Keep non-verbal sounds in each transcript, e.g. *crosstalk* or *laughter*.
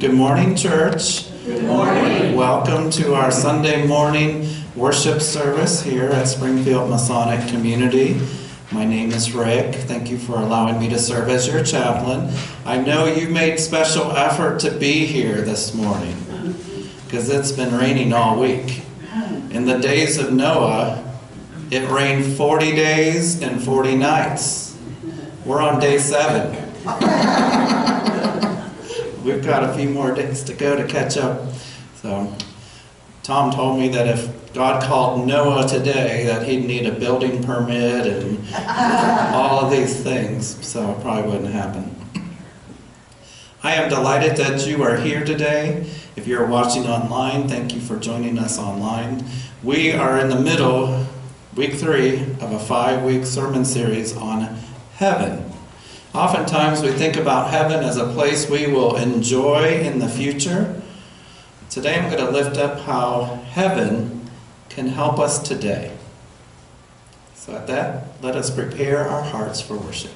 Good morning, church. Good morning. Welcome to our Sunday morning worship service here at Springfield Masonic Community. My name is Rick. Thank you for allowing me to serve as your chaplain. I know you made special effort to be here this morning because it's been raining all week. In the days of Noah, it rained 40 days and 40 nights. We're on day seven. *laughs* We've got a few more days to go to catch up. So, Tom told me that if God called Noah today, that he'd need a building permit and *laughs* all of these things. So, it probably wouldn't happen. I am delighted that you are here today. If you're watching online, thank you for joining us online. We are in the middle, week three, of a five week sermon series on heaven. Oftentimes we think about heaven as a place we will enjoy in the future. Today I'm going to lift up how heaven can help us today. So, at that, let us prepare our hearts for worship.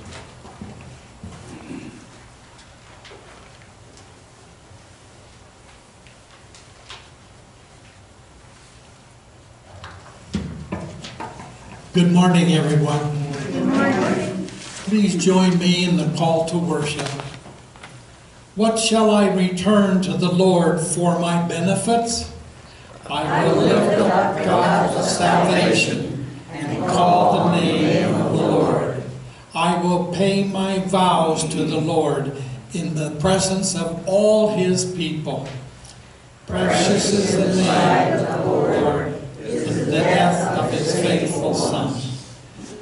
Good morning, everyone. Please join me in the call to worship. What shall I return to the Lord for my benefits? I will lift up God of salvation and call the name of the Lord. I will pay my vows to the Lord in the presence of all his people. Precious is the name of the Lord is the death of his faithful Son.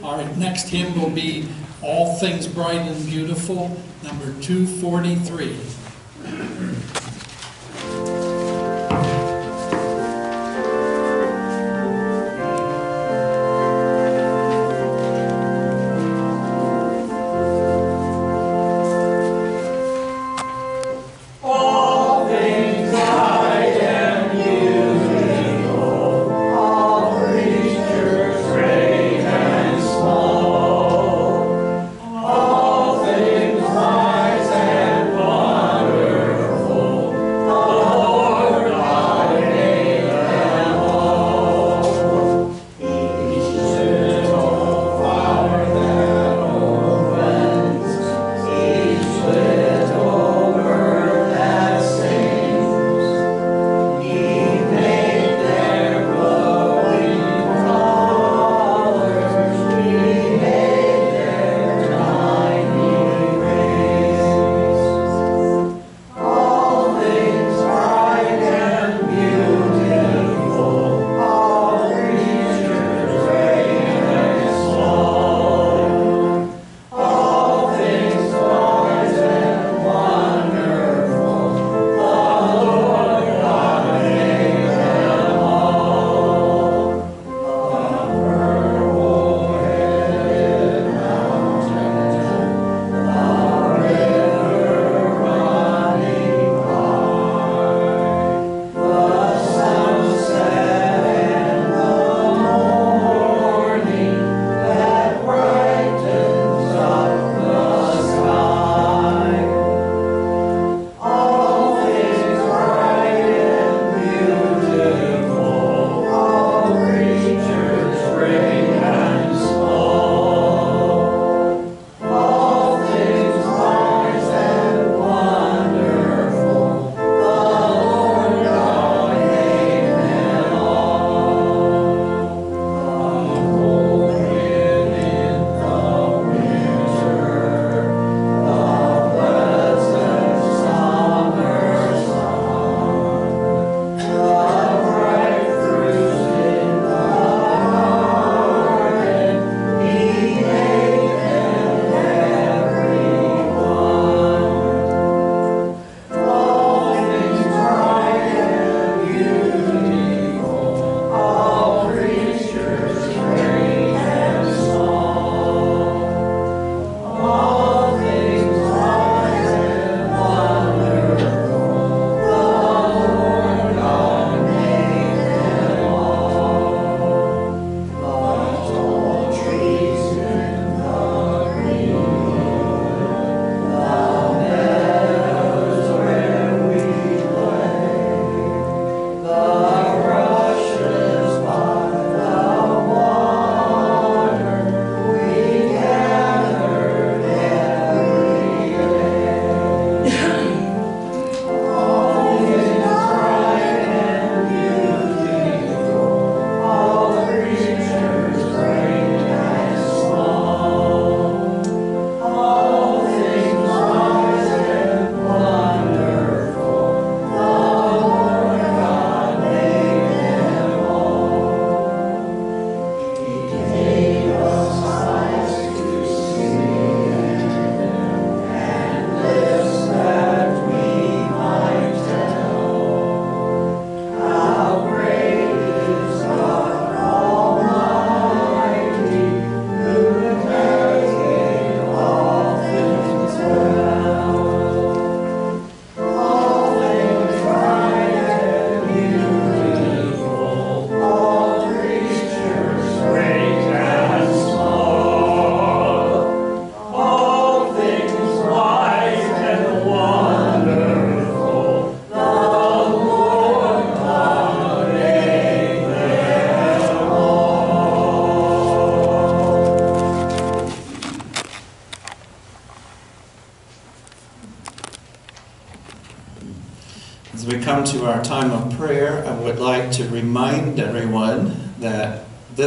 Our next hymn will be All Things Bright and Beautiful, number 243.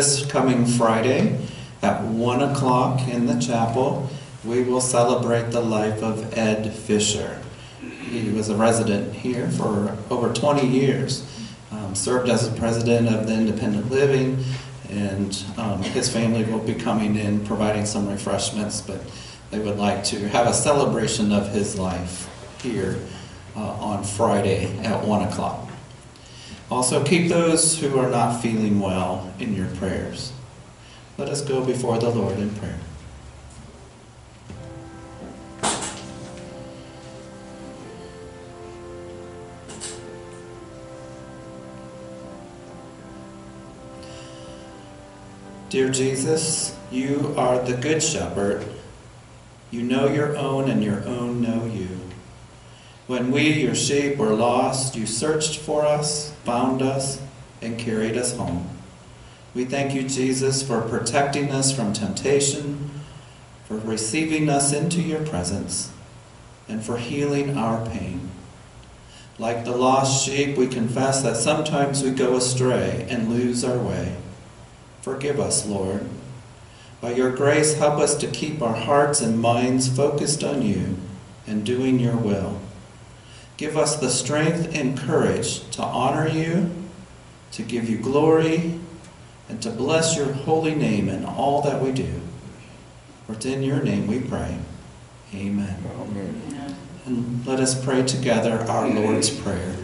This coming Friday at 1 o'clock in the chapel, we will celebrate the life of Ed Fisher. He was a resident here for over 20 years, um, served as the president of the Independent Living, and um, his family will be coming in providing some refreshments, but they would like to have a celebration of his life here uh, on Friday at 1 o'clock. Also, keep those who are not feeling well in your prayers. Let us go before the Lord in prayer. Dear Jesus, you are the Good Shepherd. You know your own, and your own know you. When we, your sheep, were lost, you searched for us, found us, and carried us home. We thank you, Jesus, for protecting us from temptation, for receiving us into your presence, and for healing our pain. Like the lost sheep, we confess that sometimes we go astray and lose our way. Forgive us, Lord. By your grace, help us to keep our hearts and minds focused on you and doing your will. Give us the strength and courage to honor you, to give you glory, and to bless your holy name in all that we do. For it's in your name we pray. Amen. Amen. And let us pray together our Lord's Prayer.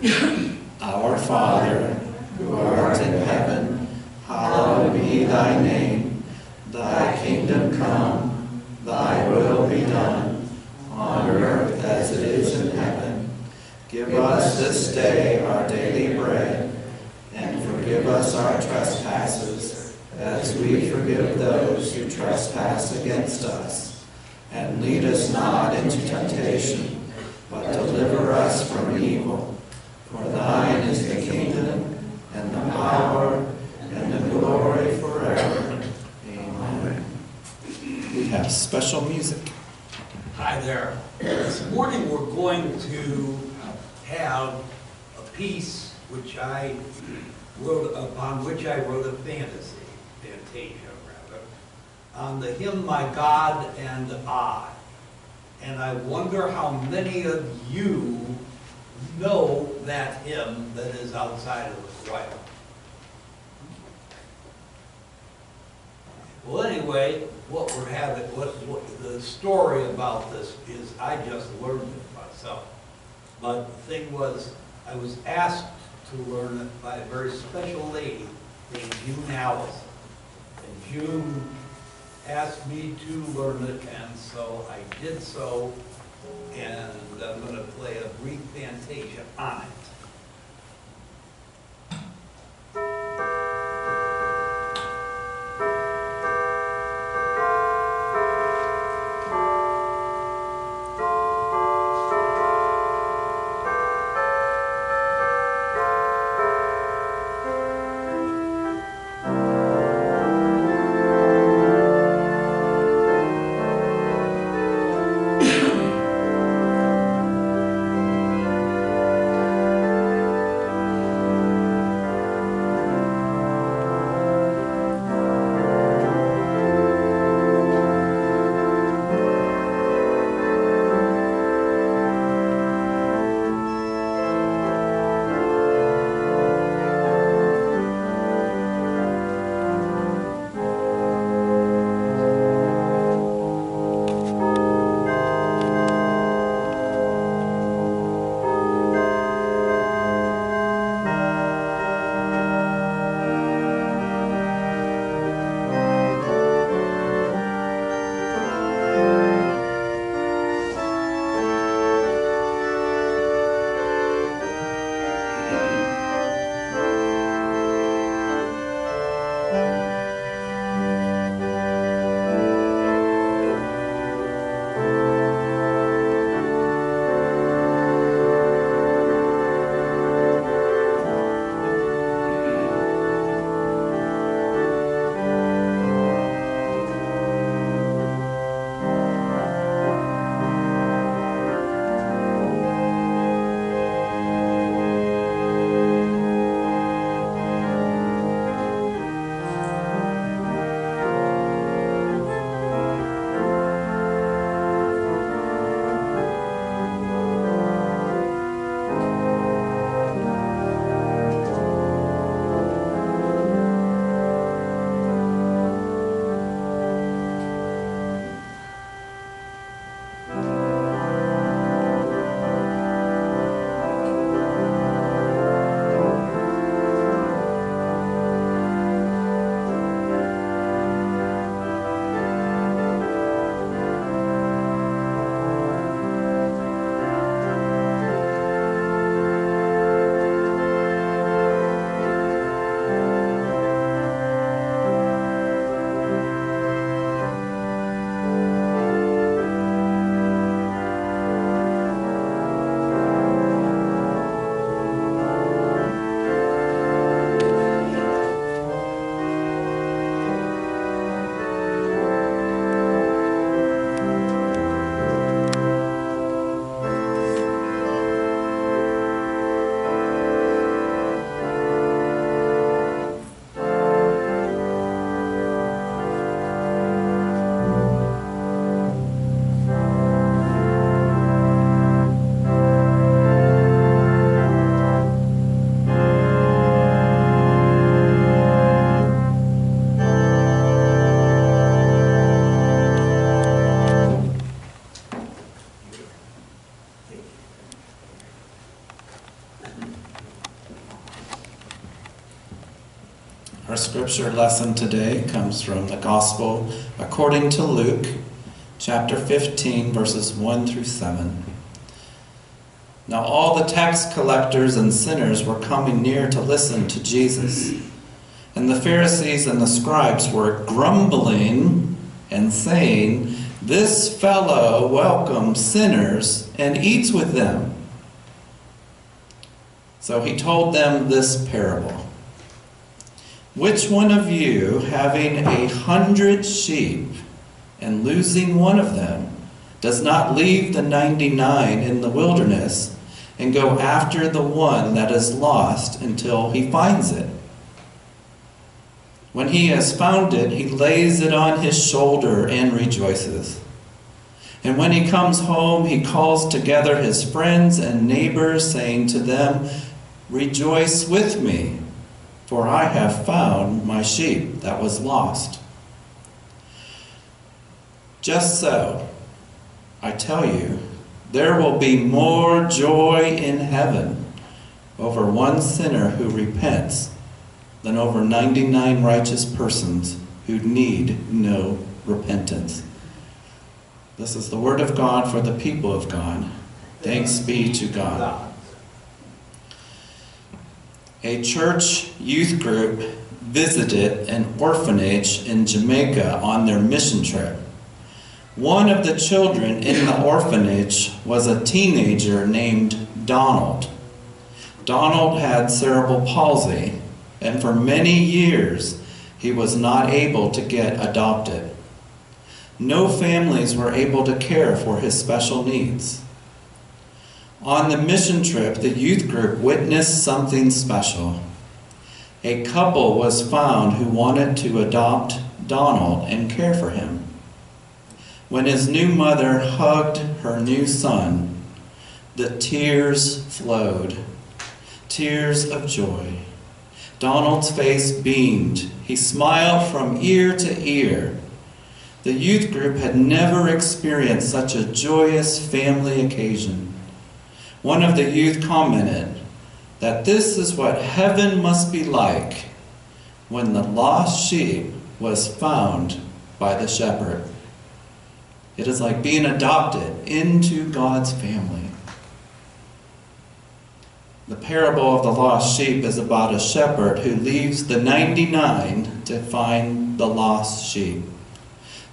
Our Father, who art in heaven, hallowed be thy name. Thy kingdom come, thy will be done, on earth as it is in heaven. Give us this day our daily bread, and forgive us our trespasses, as we forgive those who trespass against us. And lead us not into temptation, but deliver us from evil. For thine is the kingdom, and the power, and the glory forever. Amen. We have special music. Hi there. This morning we're going to have a piece which I wrote, upon which I wrote a fantasy, fantasia rather, on the hymn My God and I. And I wonder how many of you know that hymn that is outside of the choir. Well, anyway, what we're having, what, what, the story about this is I just learned it myself. But the thing was, I was asked to learn it by a very special lady named June Allison. And June asked me to learn it, and so I did so, and I'm gonna play a brief fantasia on it. Scripture lesson today comes from the Gospel according to Luke, chapter 15, verses 1 through 7. Now, all the tax collectors and sinners were coming near to listen to Jesus. And the Pharisees and the scribes were grumbling and saying, This fellow welcomes sinners and eats with them. So he told them this parable Which one of you, having a hundred sheep and losing one of them, does not leave the ninety nine in the wilderness and go after the one that is lost until he finds it? When he has found it, he lays it on his shoulder and rejoices. And when he comes home, he calls together his friends and neighbors, saying to them, Rejoice with me, for I have found my sheep that was lost. Just so, I tell you, there will be more joy in heaven over one sinner who repents than over 99 righteous persons who need no repentance. This is the word of God for the people of God. Thanks be to God. A church youth group visited an orphanage in Jamaica on their mission trip. One of the children in the orphanage was a teenager named Donald. Donald had cerebral palsy and for many years he was not able to get adopted. No families were able to care for his special needs. On the mission trip, the youth group witnessed something special. A couple was found who wanted to adopt Donald and care for him. When his new mother hugged her new son, the tears flowed, tears of joy. Donald's face beamed. He smiled from ear to ear. The youth group had never experienced such a joyous family occasion. One of the youth commented that this is what heaven must be like when the lost sheep was found by the shepherd. It is like being adopted into God's family. The parable of the lost sheep is about a shepherd who leaves the 99 to find the lost sheep.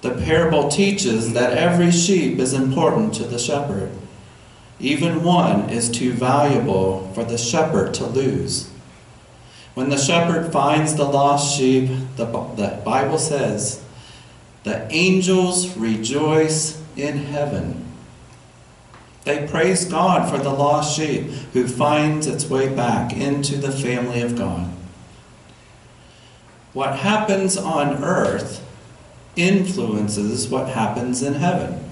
The parable teaches that every sheep is important to the shepherd. Even one is too valuable for the shepherd to lose. When the shepherd finds the lost sheep, the, the Bible says, the angels rejoice in heaven. They praise God for the lost sheep who finds its way back into the family of God. What happens on earth influences what happens in heaven.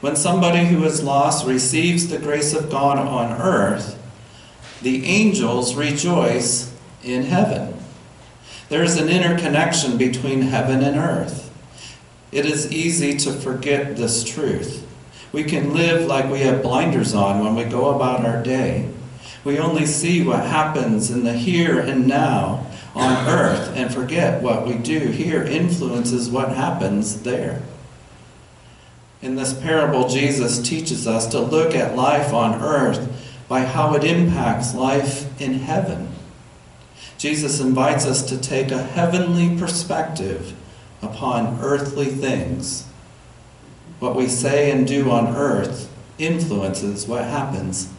When somebody who is lost receives the grace of God on earth, the angels rejoice in heaven. There is an interconnection between heaven and earth. It is easy to forget this truth. We can live like we have blinders on when we go about our day. We only see what happens in the here and now on earth and forget what we do here influences what happens there. In this parable, Jesus teaches us to look at life on earth by how it impacts life in heaven. Jesus invites us to take a heavenly perspective upon earthly things. What we say and do on earth influences what happens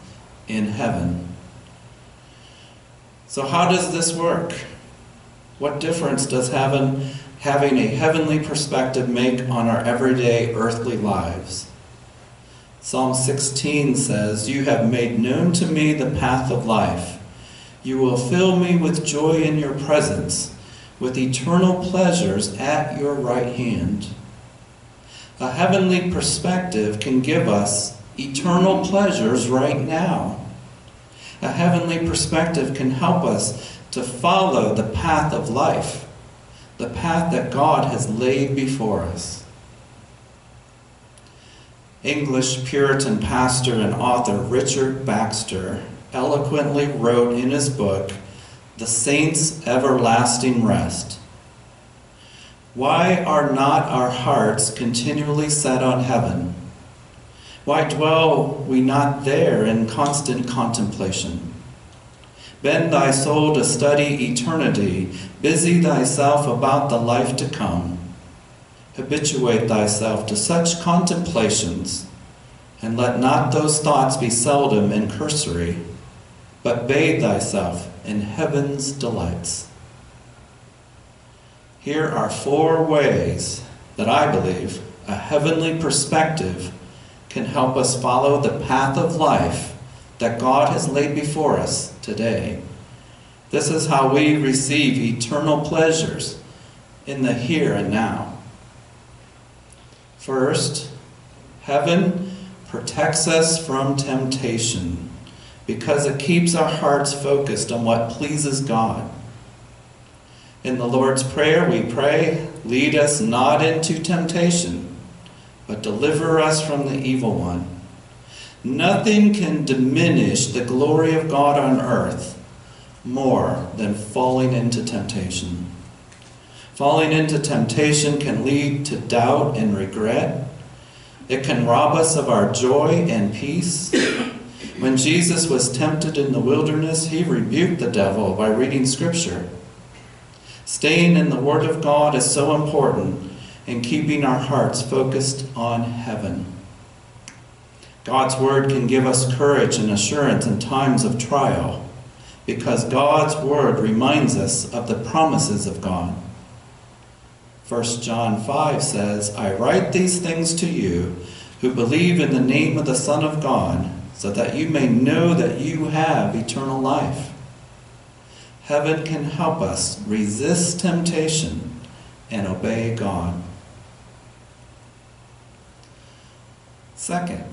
in heaven. So, how does this work? What difference does having, having a heavenly perspective make on our everyday earthly lives? Psalm 16 says, You have made known to me the path of life. You will fill me with joy in your presence, with eternal pleasures at your right hand. A heavenly perspective can give us eternal pleasures right now. A heavenly perspective can help us to follow the path of life, the path that God has laid before us. English Puritan pastor and author Richard Baxter eloquently wrote in his book, the saints' everlasting rest. Why are not our hearts continually set on heaven? Why dwell we not there in constant contemplation? Bend thy soul to study eternity, busy thyself about the life to come. Habituate thyself to such contemplations, and let not those thoughts be seldom and cursory, but bathe thyself in heaven's delights. Here are four ways that I believe a heavenly perspective can help us follow the path of life that God has laid before us today. This is how we receive eternal pleasures in the here and now. First, heaven protects us from temptation because it keeps our hearts focused on what pleases God. In the Lord's Prayer, we pray, Lead us not into temptation, but deliver us from the evil one. Nothing can diminish the glory of God on earth more than falling into temptation. Falling into temptation can lead to doubt and regret. It can rob us of our joy and peace. When Jesus was tempted in the wilderness, he rebuked the devil by reading Scripture. Staying in the Word of God is so important in keeping our hearts focused on heaven. God's Word can give us courage and assurance in times of trial because God's Word reminds us of the promises of God. 1 John 5 says, I write these things to you who believe in the name of the Son of God, so that you may know that you have eternal life. Heaven can help us resist temptation and obey God. Second,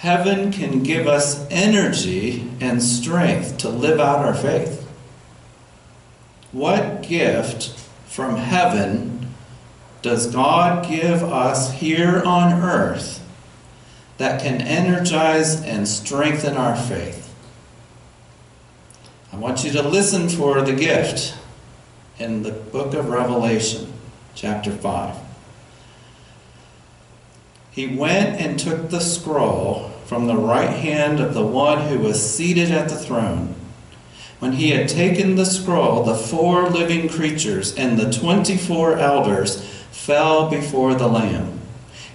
heaven can give us energy and strength to live out our faith. What gift from heaven does God give us here on earth that can energize and strengthen our faith? I want you to listen for the gift in the book of Revelation, chapter 5. He went and took the scroll from the right hand of the one who was seated at the throne. When he had taken the scroll, the four living creatures and the twenty four elders fell before the Lamb,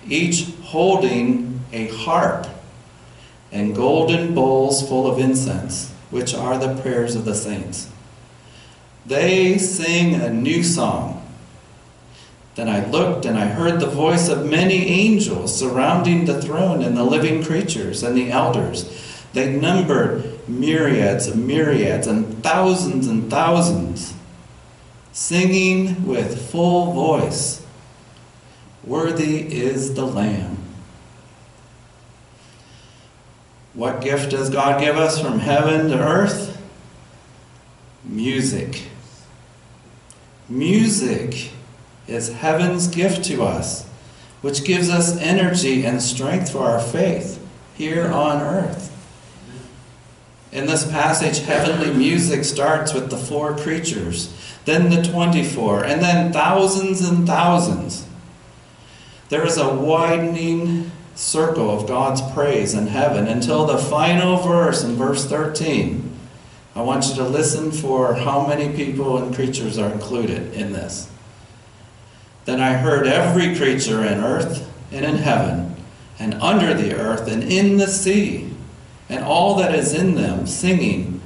each holding a harp and golden bowls full of incense which are the prayers of the saints. They sing a new song. Then I looked and I heard the voice of many angels surrounding the throne and the living creatures and the elders. They numbered myriads of myriads and thousands and thousands, singing with full voice Worthy is the Lamb What gift does God give us from heaven to earth? Music. Music is heaven's gift to us, which gives us energy and strength for our faith here on earth. In this passage, heavenly music starts with the four creatures, then the 24, and then thousands and thousands. There is a widening circle of God's praise in heaven until the final verse in verse 13. I want you to listen for how many people and creatures are included in this. Then I heard every creature in earth and in heaven and under the earth and in the sea and all that is in them singing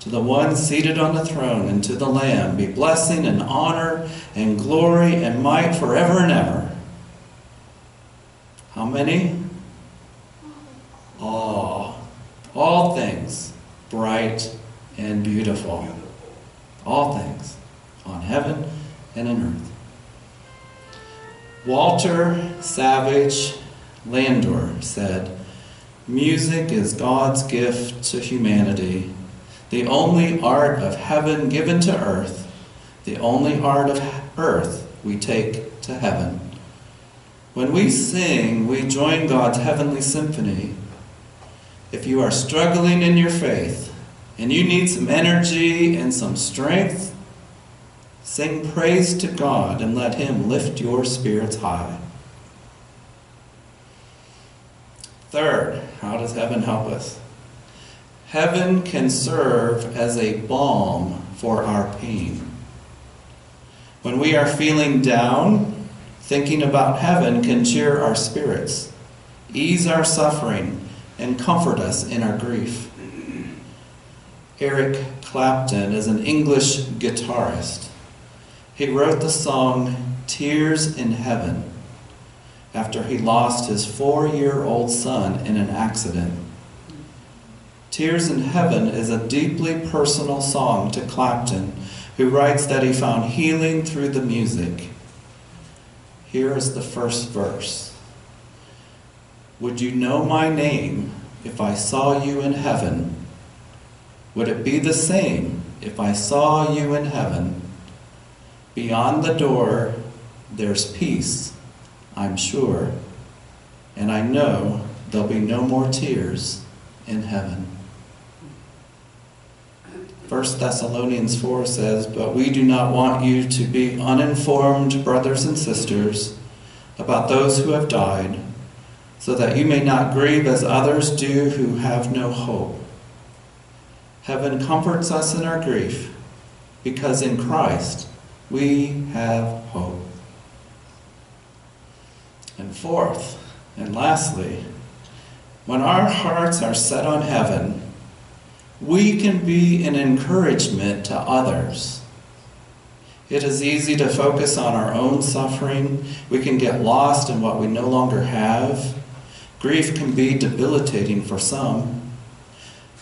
to the one seated on the throne and to the Lamb be blessing and honor and glory and might forever and ever. How many? All. All things bright and beautiful. All things on heaven and in earth. Walter Savage Landor said, Music is God's gift to humanity, the only art of heaven given to earth, the only art of earth we take to heaven. When we sing, we join God's heavenly symphony. If you are struggling in your faith, and you need some energy and some strength, sing praise to God and let Him lift your spirits high. Third, how does heaven help us? Heaven can serve as a balm for our pain. When we are feeling down, thinking about heaven can cheer our spirits, ease our suffering, and comfort us in our grief. Eric Clapton is an English guitarist. He wrote the song Tears in Heaven after he lost his four year old son in an accident. Tears in Heaven is a deeply personal song to Clapton, who writes that he found healing through the music. Here is the first verse Would you know my name if I saw you in heaven? Would it be the same if I saw you in heaven? Beyond the door, there's peace, I'm sure, and I know there'll be no more tears in heaven. 1 Thessalonians 4 says, But we do not want you to be uninformed, brothers and sisters, about those who have died, so that you may not grieve as others do who have no hope. Heaven comforts us in our grief, because in Christ we have hope. And fourth, and lastly, when our hearts are set on heaven, we can be an encouragement to others. It is easy to focus on our own suffering. We can get lost in what we no longer have. Grief can be debilitating for some.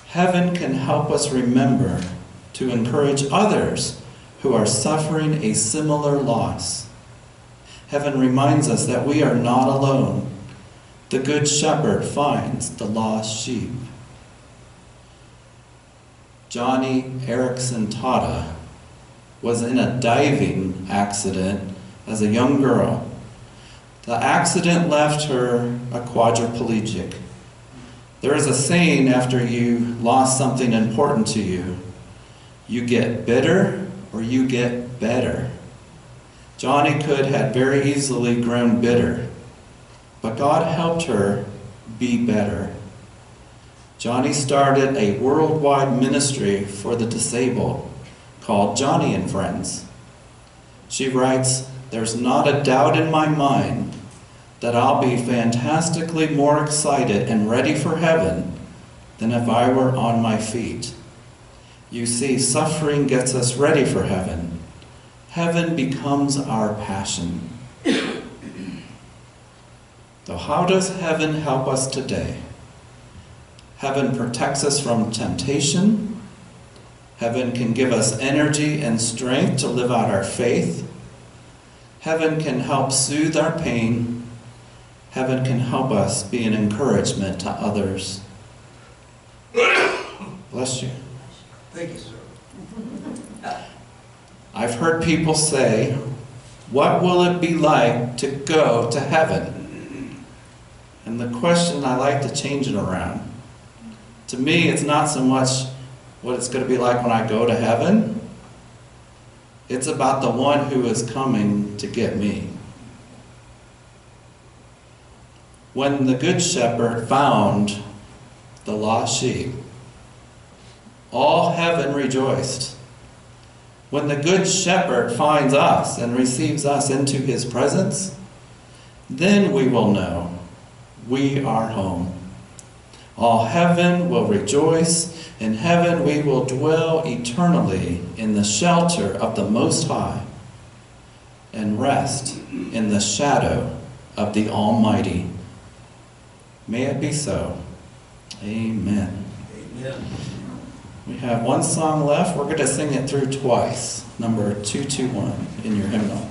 Heaven can help us remember to encourage others who are suffering a similar loss. Heaven reminds us that we are not alone. The Good Shepherd finds the lost sheep. Joni Eareckson Tada was in a diving accident as a young girl. The accident left her a quadriplegic. There is a saying after you lost something important to you you get bitter or you get better. Joni could have very easily grown bitter, but God helped her be better. Joni started a worldwide ministry for the disabled called Joni and Friends. She writes, There's not a doubt in my mind that I'll be fantastically more excited and ready for heaven than if I were on my feet. You see, suffering gets us ready for heaven. Heaven becomes our passion. so, how does heaven help us today? Heaven protects us from temptation. Heaven can give us energy and strength to live out our faith. Heaven can help soothe our pain. Heaven can help us be an encouragement to others. *coughs* Bless you. Thank you, sir. *laughs* I've heard people say, What will it be like to go to heaven? And the question I like to change it around. To me, it's not so much what it's going to be like when I go to heaven, it's about the one who is coming to get me. When the Good Shepherd found the lost sheep, all heaven rejoiced. When the Good Shepherd finds us and receives us into his presence, then we will know we are home. All heaven will rejoice. In heaven we will dwell eternally in the shelter of the Most High and rest in the shadow of the Almighty. May it be so. Amen. Amen. We have one song left. We're going to sing it through twice. Number 221 in your hymnal.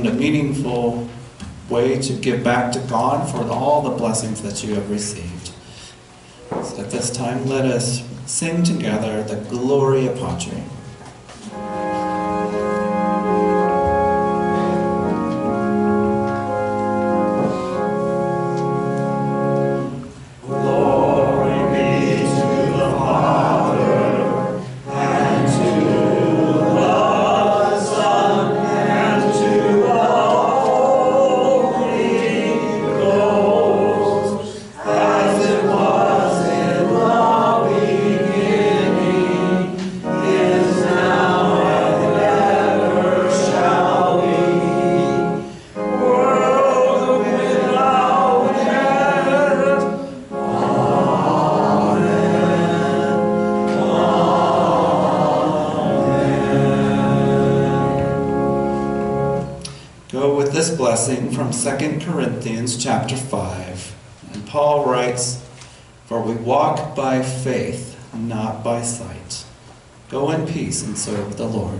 Find a meaningful way to give back to God for all the blessings that you have received. So at this time, let us sing together the Gloria Patri. Peace and serve the Lord.